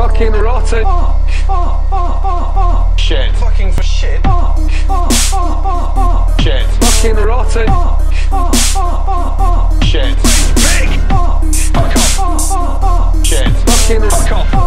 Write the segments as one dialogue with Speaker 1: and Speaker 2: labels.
Speaker 1: fucking rotten. Shit.
Speaker 2: Fucking for shit.
Speaker 1: Shit. Fucking rotten. Shit.
Speaker 2: Big.
Speaker 1: Fuck off. Shit. Fucking fuck off.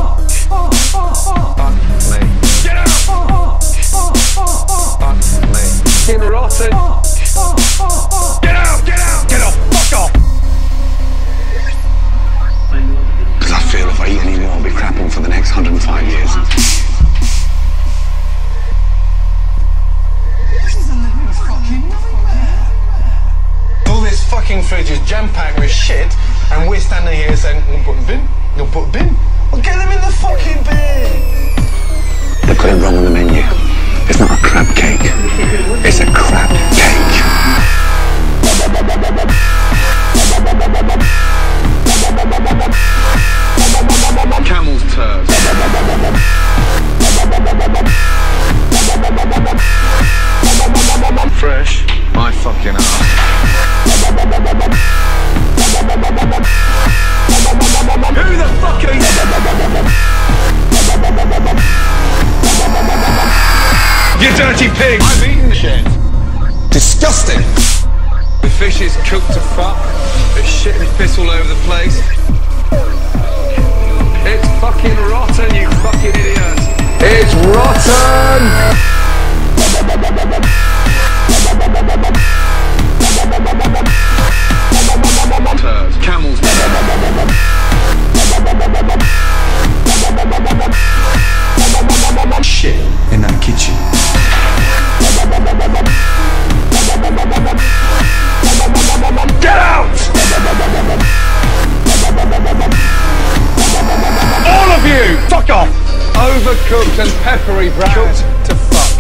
Speaker 2: Fridge is jam packed with shit, and we're standing here saying, "We'll put in bin. You'll put bin. Well, Disgusting.
Speaker 1: The fish is cooked to fuck. There's shit and piss all over the place. It's fucking rotten, you fucking idiots. It's rotten!
Speaker 2: You! Fuck off!
Speaker 1: Overcooked and peppery, Brad.
Speaker 2: Cooked to fuck.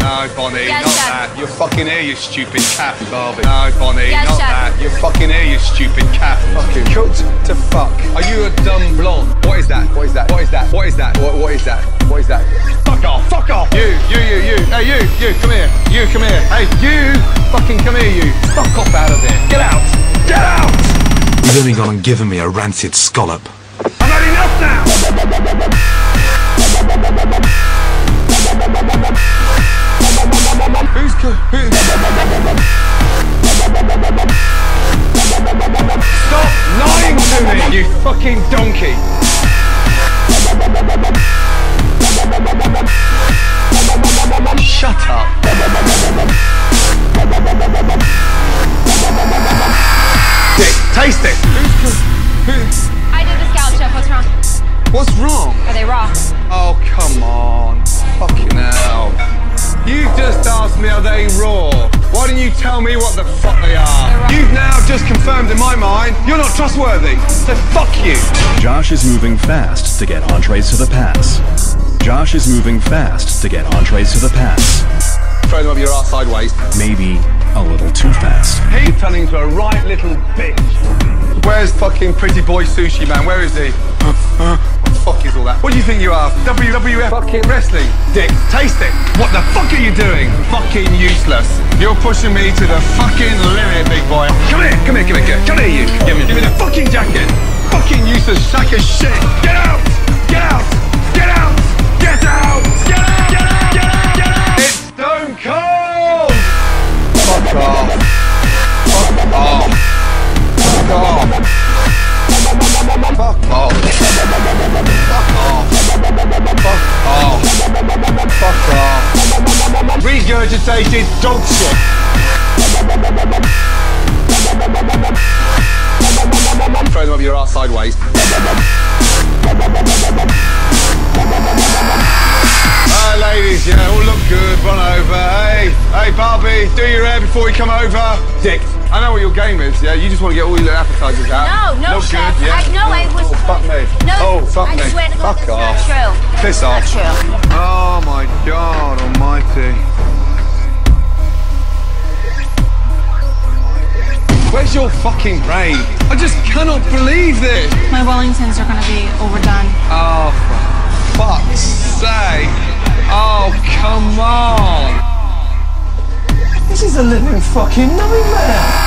Speaker 1: No, Bonnie,
Speaker 3: Yes,
Speaker 1: not
Speaker 3: chef.
Speaker 1: that. You're fucking here, you stupid cat, Barbie. No, Bonnie,
Speaker 3: Yes,
Speaker 1: not
Speaker 3: chef.
Speaker 1: that. You're fucking here, you stupid cat. Fucking.
Speaker 2: Cooked to fuck.
Speaker 1: Are you a dumb blonde? What is that? What is that? What is that? What is that? What, what is that? What is that?
Speaker 2: Fuck off! Fuck off!
Speaker 1: You, you, you, you. Hey, you, you, come here. You, come here. Hey, you, fucking come here, you. Fuck off out of here.
Speaker 2: Get out! Get out!
Speaker 4: You've only gone and given me a rancid scallop.
Speaker 1: Who's?
Speaker 2: Stop lying to me!
Speaker 1: You fucking donkey.
Speaker 2: Shut up! Dick, taste it!
Speaker 3: I did the scallop, chef. What's wrong?
Speaker 1: What's wrong?
Speaker 3: Are they raw?
Speaker 1: Oh, come on. Fucking hell. You just asked me, are they raw? Why don't you tell me what the fuck they are? You've now just confirmed in my mind you're not trustworthy. So fuck you.
Speaker 5: Josh is moving fast to get entrees to the pass. Josh is moving fast to get entrees to the pass.
Speaker 1: Throw them up your ass sideways.
Speaker 5: Maybe a little too fast.
Speaker 1: He's turning into a right little bitch. Where's fucking pretty boy sushi man? Where is he? what fuck is all that? What do you think you are? WWF fucking wrestling? Dick, taste it. What the fuck are you doing? Fucking useless. You're pushing me to the fucking limit, big boy. Come here, come here, come here, come here, you. Give me, give me the fucking jacket. Fucking useless sack of shit. Regurgitated dog shit. Throw them up your ass sideways. Hi ladies, yeah, all look good, run over. Hey, hey Barbie, do your hair before we come over. Dick, I know what your game is, yeah? You just want to get all your appetizers out.
Speaker 3: No, no,
Speaker 1: look
Speaker 3: chef.
Speaker 1: good, yeah?
Speaker 3: I, no, I was.
Speaker 1: Oh, fuck me.
Speaker 3: No,
Speaker 1: oh, fuck
Speaker 3: I
Speaker 1: me.
Speaker 3: swear to God,
Speaker 1: fuck
Speaker 3: that's
Speaker 1: off.
Speaker 3: not true.
Speaker 1: Piss
Speaker 3: Not
Speaker 1: off.
Speaker 3: true.
Speaker 1: Oh my god almighty. Where's your fucking brain? I just cannot believe this.
Speaker 6: My Wellingtons are gonna be overdone.
Speaker 1: Oh, for fuck's sake. Oh, come on.
Speaker 2: This is a living fucking nightmare!